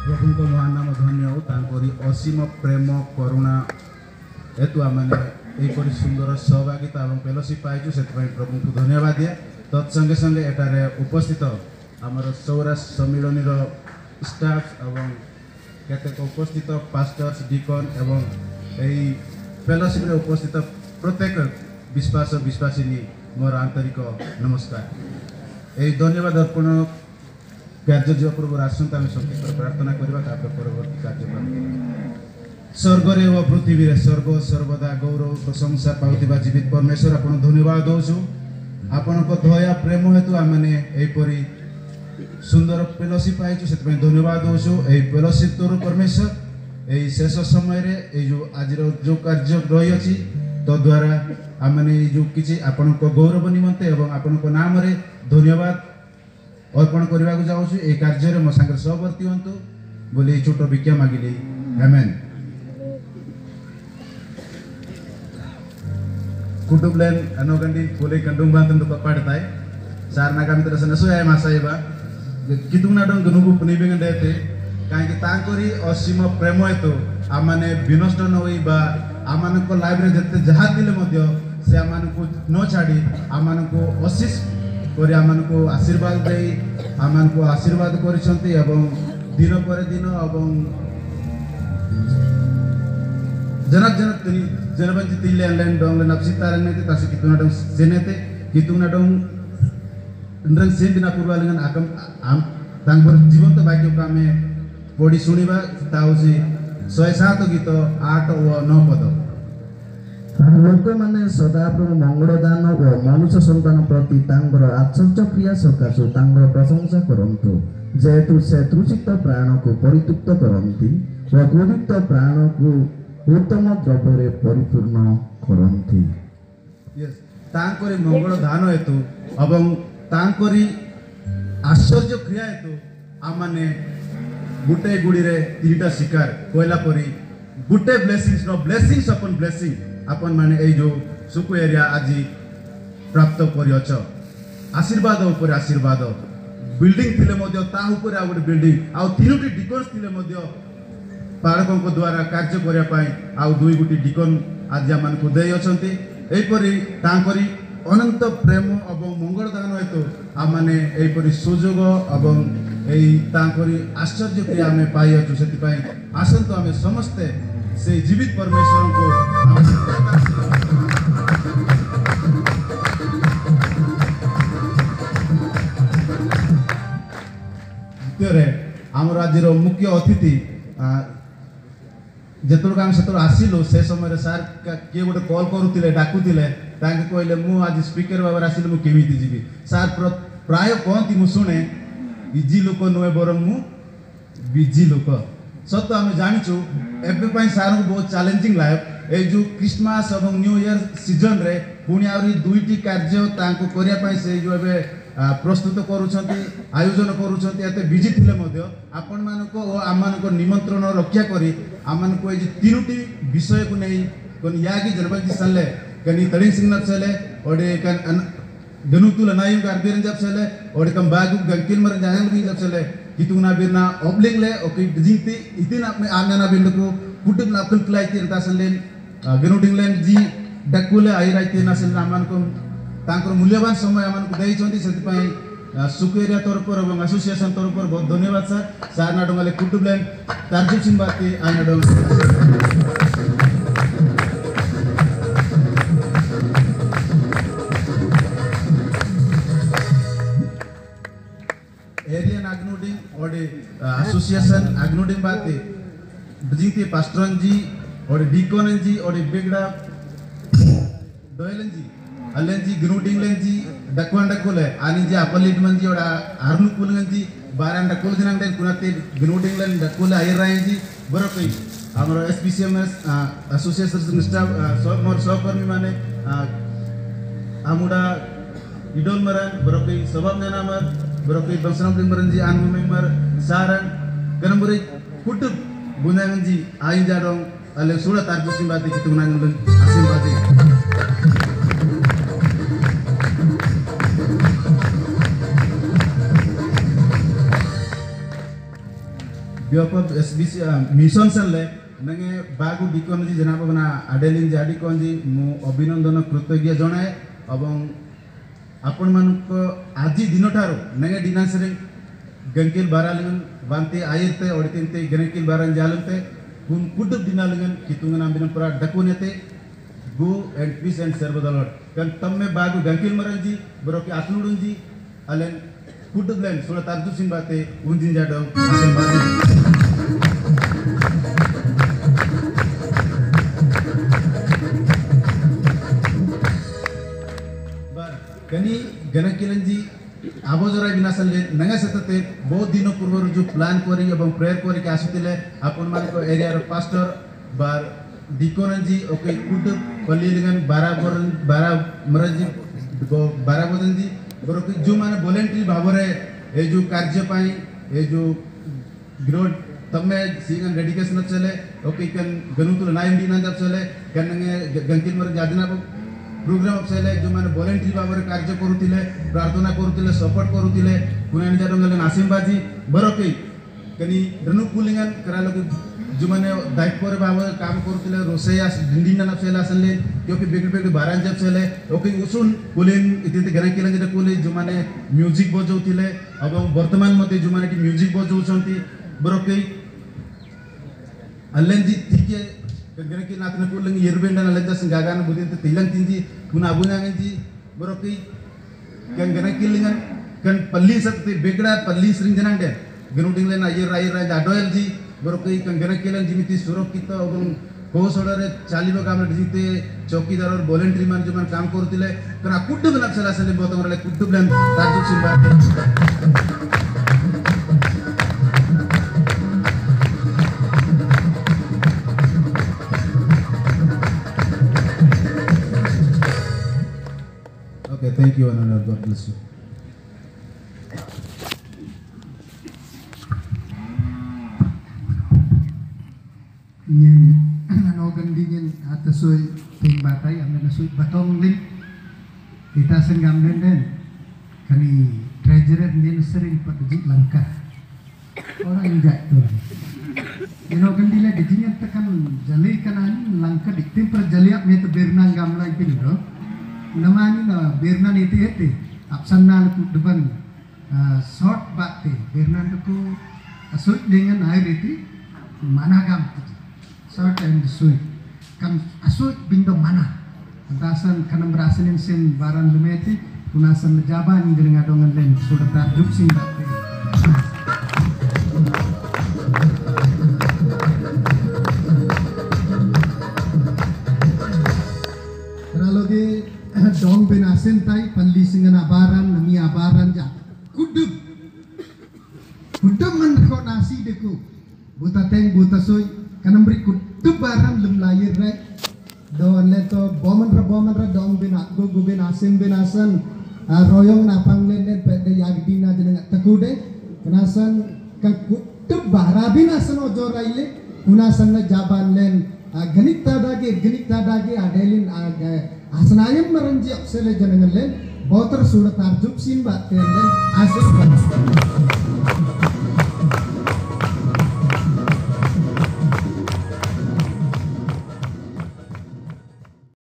ପ୍ରଭୁଙ୍କ ମହାନ ନାମ ଧନ୍ୟ ତାଙ୍କରି ଅସୀମ ପ୍ରେମ କରୁଣା ହେତୁ ଆମମାନେ ଏହିପରି ସୁନ୍ଦର ସହଭାଗିତା ଏବଂ ଫେଲୋସିପ୍ ପାଇଛୁ ସେଥିପାଇଁ ପ୍ରଭୁଙ୍କୁ ଧନ୍ୟବାଦ ଦିଏ ତତ୍ସଙ୍ଗେ ସଙ୍ଗେ ଏଠାରେ ଉପସ୍ଥିତ ଆମର ସୌରାଷ୍ଟ୍ର ସମ୍ମିଳନୀର ଷ୍ଟାଫ୍ ଏବଂ କେତେକ ଉପସ୍ଥିତ ପାଷ୍ଟର୍ସ ଡିକନ୍ ଏବଂ ଏହି ଫେଲୋସିପ୍ରେ ଉପସ୍ଥିତ ପ୍ରତ୍ୟେକ ବିଶ୍ୱାସ ବିଶ୍ୱାସିନୀ ମୋର ଆନ୍ତରିକ ନମସ୍କାର ଏହି ଧନ୍ୟବାଦ ଅର୍ପଣ କାର୍ଯ୍ୟ ଯିବା ପୂର୍ବରୁ ଆସନ୍ତୁ ଆମେ ସଂକ୍ଷିପ୍ତ ପ୍ରାର୍ଥନା କରିବା ତାପରେ ପରବର୍ତ୍ତୀ କାର୍ଯ୍ୟକ୍ରମ ସ୍ୱର୍ଗରେ ଓ ପୃଥିବୀରେ ସ୍ୱର୍ଗ ସର୍ବଦା ଗୌରବ ପ୍ରଶଂସା ପାଉଥିବା ଜୀବିତ ପରମେଶ୍ୱର ଆପଣ ଧନ୍ୟବାଦ ଦେଉଛୁ। ଆପଣଙ୍କ ଦୟା ପ୍ରେମ ହେତୁ ଆମମାନେ ଏହିପରି ସୁନ୍ଦର ଫେଲୋସିପ୍ ପାଇଛୁ ସେଥିପାଇଁ ଧନ୍ୟବାଦ ଦେଉଛୁ। ଏହି ଫେଲୋସିପ୍ ତୋର ପରମେଶ୍ୱର ଏହି ଶେଷ ସମୟରେ ଏଇ ଯେଉଁ ଆଜିର ଯେଉଁ କାର୍ଯ୍ୟ ରହିଅଛି तद्वारा आम जो कि आपण गौरव निमन्ते आपण नाम धन्यवाद अर्पण गरेको चाहन्छु ए कार्य म सागर सहवर्ती हुनु बोली छोटो भिक्षा मागिले हेमेन കുട്ടുപ്ലേൻ എന്നോ കണ്ടി പുലി കണ്ടും ബാന്തും പപ്പാടുത്തായി സാറിനെ കണ്ടു സനസുയായ മാസായിബ കിതും നാടും ഗുനുഗു പുനിബിങ്ങണ്ടേത്തി കാങ്കി താങ്കൊരി അസീമ പ്രേമ ഹേതു ആമനെ വിനഷ്ട നോയി genubu penibingan dete କାହିଁକି ତାଙ୍କରି ଅସୀମ ପ୍ରେମ ହେତୁ ଆମମାନେ ବିନଷ୍ଟ ନ ହୋଇ ବା ଆମମାନଙ୍କ ଲାଇଫ୍ରେ ଯେତେ ଯାହା ଥିଲେ ମଧ୍ୟ ସେ ଆମମାନଙ୍କୁ ନ ଛାଡ଼ି ଆମମାନଙ୍କୁ ଅଶିଷ କରି ଆମମାନଙ୍କୁ ଆଶୀର୍ବାଦ ଦେଇ ଆମମାନଙ୍କୁ ଆଶୀର୍ବାଦ କରିଛନ୍ତି ଏବଂ ଦିନ ପରେ ଦିନ ଏବଂ जनक जनक तनी जनबंची तिले ऑनलाइन डोंगले नपसी तारन नेते तासु कितुना Dong सेनेते कितुना Dong ndrang sen dina purwalingan akam am ତାଙ୍କର ଜୀବନ୍ତ ବାକ୍ୟକୁ ଆମେ ପଢ଼ି ଶୁଣିବା ତା ହେଉଛି ଶହେ ସାତ ଗୀତ ଆଠ ଓ ନଅ ପଦ ଲୋକମାନେ ସଦାପ୍ରଭୁ ମଙ୍ଗଳଦାନ ଓ ମନୁଷ୍ୟ ସନ୍ତାନ ପ୍ରତି ତାଙ୍କର ଆଶ୍ଚର୍ଯ୍ୟ କ୍ରିୟା ସକାଶୁ ତାଙ୍କର ପ୍ରଶଂସା କରନ୍ତୁ ଯେହେତୁ ସେ ତୃଷିତ ପ୍ରାଣକୁ ପରିତୃପ୍ତ କରନ୍ତି ଓ କୁଡ଼ିତ ପ୍ରାଣକୁ ଉତ୍ତମ ଦ୍ରବ୍ୟରେ ପରିପୂର୍ଣ୍ଣ କରନ୍ତି. ତାଙ୍କରି ମଙ୍ଗଳ ଧାନ ହେତୁ ଏବଂ ତାଙ୍କରି ଆଶ୍ଚର୍ଯ୍ୟ କ୍ରିୟା ହେତୁ ଆମମାନେ ଗୋଟେ ଗୁଡ଼ିରେ ତିନିଟା ଶିକାର କହିଲା ପରି ଗୋଟେ ବ୍ଲେସିଂସ୍ ବ୍ଲେସିଂସ୍ ଅପନ୍ ବ୍ଲେସିଂ ଆପଣ ମାନେ ଏଇ ଯୋଉ ସୁକୁ ଏରିଆ ଆଜି ପ୍ରାପ୍ତ କରିଅଛ ଆଶୀର୍ବାଦ ଉପରେ ଆଶୀର୍ବାଦ ବିଲ୍ଡିଂ ଥିଲେ ମଧ୍ୟ ତା ଉପରେ ଆଉ ଗୋଟେ ବିଲ୍ଡିଂ ଆଉ ତିନୋଟି ଡିକନ୍ସ ଥିଲେ ମଧ୍ୟ ପାଳକଙ୍କ ଦ୍ୱାରା କାର୍ଯ୍ୟ କରିବା ପାଇଁ ଆଉ ଦୁଇ ଗୋଟି ଡିକନ୍ ଆଜି ଆମମାନଙ୍କୁ ଦେଇଅଛନ୍ତି ଏହିପରି ତାଙ୍କରି ଅନନ୍ତ ପ୍ରେମ ଏବଂ ମଙ୍ଗଳ ଦାନ ହେତୁ ଆମମାନେ ଏହିପରି ସୁଯୋଗ ଏବଂ ଏହି ତାଙ୍କରି ଆଶ୍ଚର୍ଯ୍ୟକ୍ରିୟା ଆମେ ପାଇଅଛୁ ସେଥିପାଇଁ ଆସନ୍ତୁ ଆମେ ସମସ୍ତେ ସେଇ ଜୀବିତ ପରମେଶ୍ୱରଙ୍କୁ ଆମେ ଦ୍ୱିତୀୟରେ ଆମର ଆଜିର ମୁଖ୍ୟ ଅତିଥି ଆ, ଯେତେବେଳେ ଆମେ ସେତେବେଳେ ଆସିଲୁ ସେ ସମୟରେ ସାର୍ କା- କିଏ ଗୋଟେ କଲ୍ କରୁଥିଲେ ଡାକୁଥିଲେ ତାଙ୍କେ କହିଲେ ମୁଁ ଆଜି ସ୍ପିକର ଭାବରେ ଆସିଲି ମୁଁ କେମିତି ଯିବି ସାର୍ ପ୍ର- ପ୍ରାୟ କହନ୍ତି ମୁଁ ଶୁଣେ ଇଜି ଲୋକ ନୁହେଁ ବରଂ ମୁଁ ବିଜି ଲୋକ ସତ ଆମେ ଜାଣିଛୁ ଏବେ ପାଇଁ ସାର୍ଙ୍କୁ ବହୁତ ଚ୍ୟାଲେଞ୍ଜିଂ ଲାଇଫ୍ ଏଇ ଯେଉଁ ଖ୍ରୀଷ୍ଟମାସ ଏବଂ ନ୍ୟୁ ଇୟର ସିଜନରେ ପୁଣି ଆହୁରି ଦୁଇଟି କାର୍ଯ୍ୟ ତାଙ୍କୁ କରିବା ପାଇଁ ସେ ଯେଉଁ ଏବେ ଆ, ପ୍ରସ୍ତୁତ କରୁଛନ୍ତି ଆୟୋଜନ କରୁଛନ୍ତି ଏତେ ବିଜି ଥିଲେ ମଧ୍ୟ ଆପଣମାନଙ୍କ ଓ ଆମମାନଙ୍କ ନିମନ୍ତ୍ରଣ ରକ୍ଷା କରି ଆମମାନଙ୍କୁ ଏଇ ଯେଉଁ ତିନୋଟି ବିଷୟକୁ ନେଇ కొన్ని యాగి జనపతి సల్లే కానీ తడిన్ సింగ్ నప్సలే ఒడే కన్ గనుతుల నాయం కార్బిరన్ జప్సలే ఒడే కం బాగు గంకిల్ మర జాయం kituna birna obling le oki jinti itina me anana bindu ko putum na kul klai tin tasalin genuding len ji dakule airai tin asal naman ko ତାଙ୍କର ମୂଲ୍ୟବାନ ସମୟ ଆମମାନଙ୍କୁ ଦେଇଛନ୍ତି ସେଥିପାଇଁ ସୁକେରିଆ ତରଫରୁ ଏବଂ ଆସୋସିଏସନ ତରଫରୁ ବହୁତ ଧନ୍ୟବାଦ ସାର୍ ସାର୍ ନାଡଙ୍ଗାଲେ କୁଟୁବ୍ଲେନ୍ ତାର୍ଜୁ ସିଂ ବାତି ଆଇ ନାଡଙ୍ଗ एसोसिएशन आग्नोडिंग बाते जीते पास्टरन जी और डीकोन जी और बेगड़ा डोयलन जी अलन जी ग्रुटिंग लन जी डकवन डकोल है आनी जी अपलिट मन जी और हरनु कुलन जी बारन डकोल जन अंडे ग्रुटिंग लन डकोल आयर राय जी बरोकई हमरो एसपीसीएमएस एसोसिएशन स्टाफ सब मोर सहकर्मी माने हमुडा इडोल मरन बरोकई सबब जनामर berapa ibu seram Bangsa Merenji Anu Member saran Sarang Ganamburi Kutub Bunanganji Ain Jadong Ale Surat Arjus Simbati Kitungan Belum Asimbati Biopop SBC Mission sendal, Nange Bagu Bikonji Jenapa mana Adelin Jadi Konji Mu obinon dana kruto gya Jonae Abang ଆପଣମାନଙ୍କ ଆଜି ଦିନଠାରୁ ନେଙ୍ଗେ गंकिल ଗଙ୍ଗିଲ୍ ବାରାଲୁଗନ୍ ବାନ୍ତେ ଆୟତେ ଅଡ଼ିତେନ୍ତେ ଗେନେକିଲ୍ ବାରାନ୍ ଜାଲୁନ୍ତେ गुम दिना लगन कितुंगन आंबिन पुरा डकून ये गो एंड पीस एंड सर्वदलट कारण तम्मे बागु गंकिल मरण जी बरो के आतनुडुन जी अलेन कुटुब लेन सोला तारदुसिन बाते उंजिन जाडम आबोजरा बिनासले नंगा सतते बहुत दिनों पूर्व जो प्लान करी प्रेयर करी के आसुतिले आपण मान को एरिया पास्टर बार डिकोनजी ओके कुड पल्लीलिगन बारा बरन बारा मरजी गो बारा बदनजी बरो कि जो माने वॉलंटरी भावरे ए जो कार्य पाई ए जो ग्रोड तमे सीगन डेडिकेशन चले ओके कन गनुतुल प्रोग्राम सैले जो मैंने भलेंटियर भाव में कार्य करुले प्रार्थना करुले सपोर्ट करुले गुणानिजा डंगल नासिम बाजी बरकई कनी रेणु पुलिंगन जो मैंने दायित्व भाव काम करुले रोसैया भिंडीना नपसेल आसले क्योंकि बेगड़े बेगड़े बारान जपसेले ओके उसुन पुलिंग इतने गण किलंग कोले जो मैंने म्यूज़िक बजाऊले और बर्तमान मत जो मैंने म्यूज़िक बजाऊँ बरकई अल्लेन जी ठीक है kira kira nak nak ulang irben dan alat das gagan budin tu tilang tinggi guna guna ganji berokki gan gan kilingan gan palli sat te begda palli sering jenang deh ganu dingle na ir rai rai jadoel ji berokki gan gan kilan jimiti surok kita ogun ಕೋಸೊಳರೆ ಚಾಲಿಬ ಕಾಮ ನಡೆಸಿದ್ದೆ ಚೌಕಿದಾರರು voluntary Mann ಜಮನ್ ಕಾಮ ಕೊಡ್ತಿಲ್ಲ ಕರ ಕುಡ್ಡು ಬ್ಲಾಕ್ ಸಲಸನೆ ಬೋತಮರಲೆ ಕುಡ್ಡು ಬ್ಲಾನ್ ತಾಜು ಸಿಂಬಾ Thank you, Anna. God bless you. Nyen nanogan dingin hatasoy ting batay ang nanasoy batong ling kita senggam denden kani treasurer ministering patujik langkah orang injak tuh Ino kandila di jinyan tekan jali kanan langka. Di tim perjaliap metu bernang gamlang pindro namanya birnan iti iti ya, apsanan ku deban ah, short bakti birnan ku asut dengan air iti managam short and suit. Ah, Kam asut bintang mana? Antasan kanam rasinin sin baran lumeti kunasan jaban dengan adongan lain sudah takjub sin bakti buta teng buta soy kanam beri kuduk barang lem layir rek don leto boman ra boman ra dong benak go go benasin benasan royong napang len len pede yagdi na jeneng tekude kenasan ka kuduk bara binasan ojo raile kunasan na jaban len ಗಣಿತ ದಾಗಿ ಗಣಿತದಾಗಿ ಅಡೆಲಿನ್ ಹಸನಾಯಂ ಮರಂಜಿ ಅಪ್ಸಲೆ ಜನಗಲ್ಲೆ ಬೋತರ ಸುಡ ತಾರ್ ಜುಪ್ಸಿನ್ ಬಾತೆ ಅಂದ್ರೆ ಆಸೆ